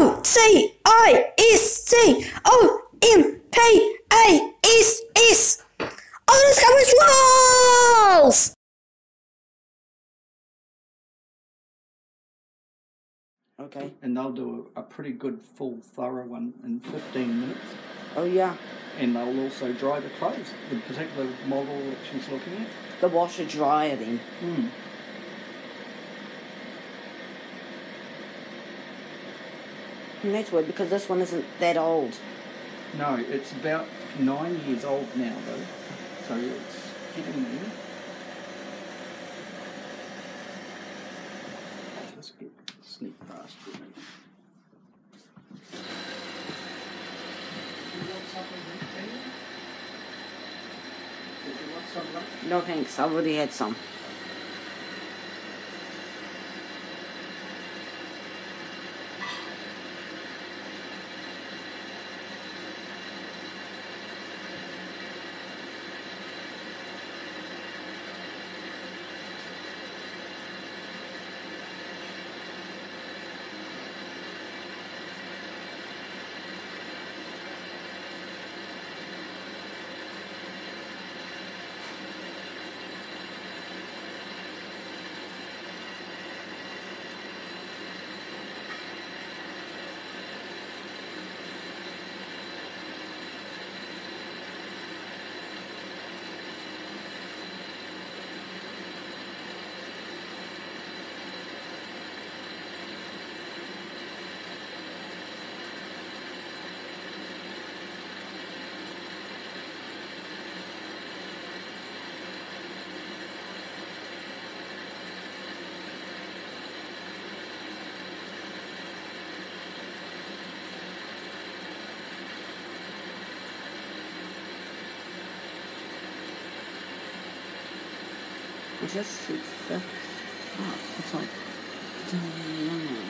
O T I S C O M P A S S. Otis Compass rules! Okay. and they'll do a, a pretty good full thorough one in 15 minutes Oh yeah. and they'll also dry the clothes the particular model that she's looking at The washer dryer then. mm. That's weird because this one isn't that old. no it's about nine years old now though so it's getting there just get sneak past you You want something to eat, Did you want some lunch? No thanks, I've already had some. It just sits there. up. it's like down.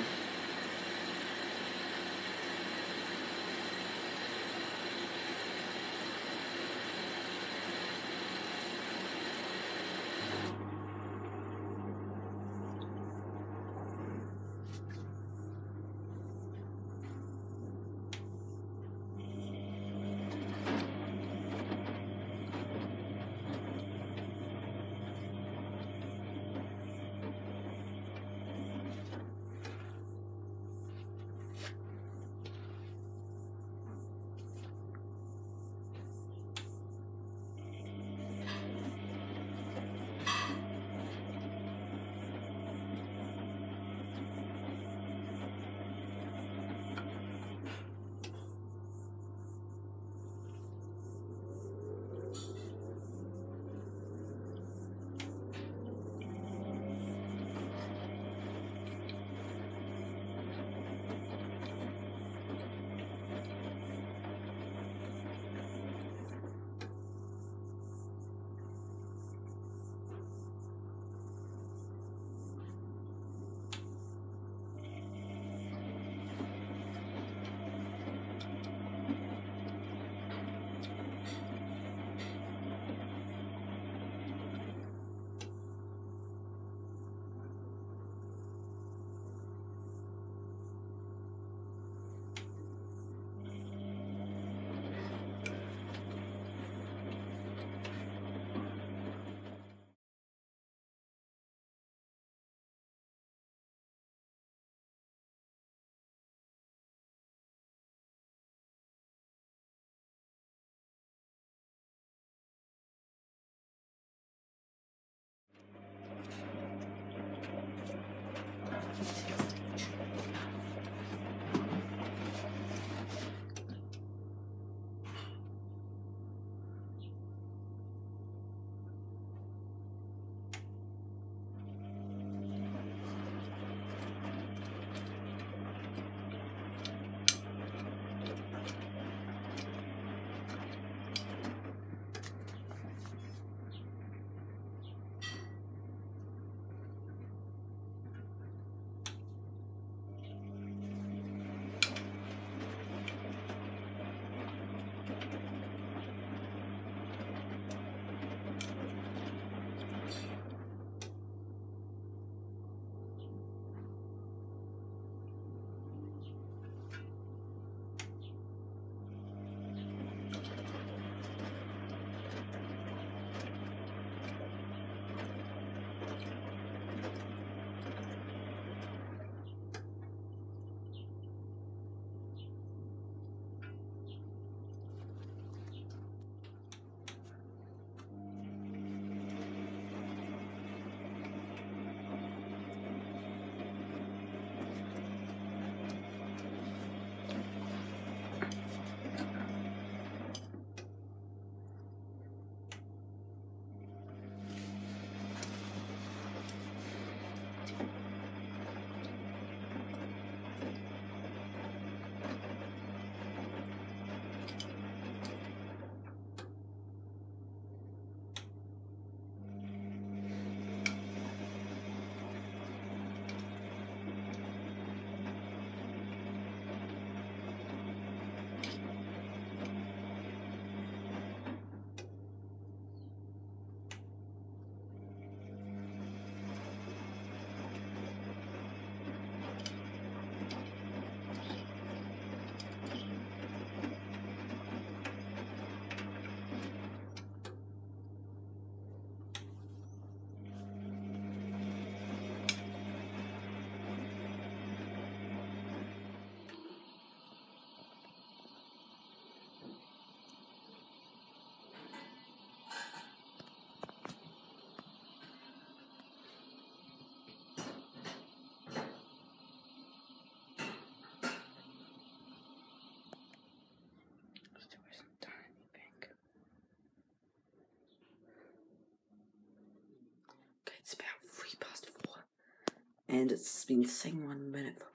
And it's been saying one minute for